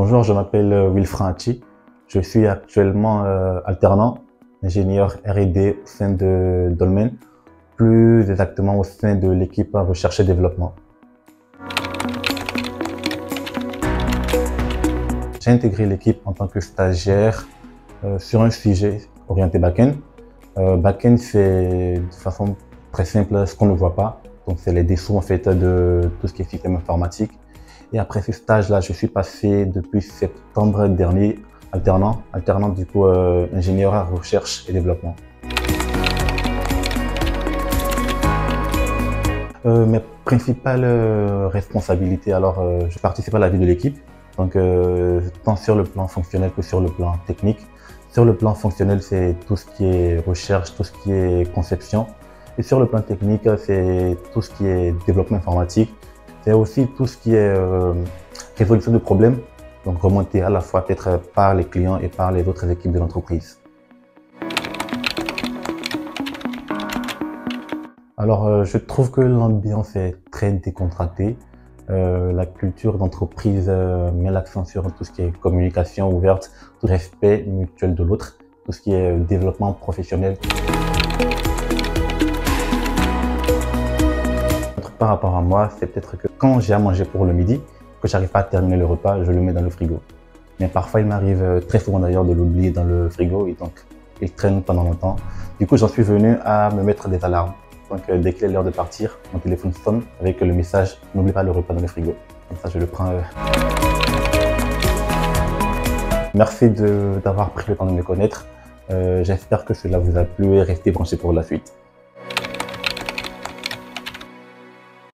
Bonjour, je m'appelle Wilfran Hachi. Je suis actuellement euh, alternant, ingénieur R&D au sein de Dolmen, plus exactement au sein de l'équipe recherche et développement. J'ai intégré l'équipe en tant que stagiaire euh, sur un sujet orienté back-end. Euh, back-end, c'est de façon très simple ce qu'on ne voit pas. Donc, c'est les dessous en fait de tout ce qui est système informatique. Et après ce stage-là, je suis passé depuis septembre dernier alternant, alternant du coup euh, ingénieur à recherche et développement. Euh, mes principales euh, responsabilités, alors je participe à la vie de l'équipe, donc tant sur le plan fonctionnel que sur le plan technique. Sur le plan fonctionnel, c'est tout ce qui est recherche, tout ce qui est conception. Et sur le plan technique, c'est tout ce qui est développement informatique, c'est aussi tout ce qui est euh, résolution de problèmes, donc remonter à la fois peut-être par les clients et par les autres équipes de l'entreprise. Alors, euh, je trouve que l'ambiance est très décontractée. Euh, la culture d'entreprise met l'accent sur tout ce qui est communication ouverte, tout respect mutuel de l'autre, tout ce qui est développement professionnel. Par rapport à moi, c'est peut-être que quand j'ai à manger pour le midi, que j'arrive pas à terminer le repas, je le mets dans le frigo. Mais parfois, il m'arrive euh, très souvent d'ailleurs de l'oublier dans le frigo et donc il traîne pendant longtemps. Du coup, j'en suis venu à me mettre des alarmes. Donc, euh, dès qu'il est l'heure de partir, mon téléphone sonne avec le message n'oublie pas le repas dans le frigo. Comme ça, je le prends. euh. Merci d'avoir pris le temps de me connaître. J'espère que cela vous a plu et restez branchés pour la suite.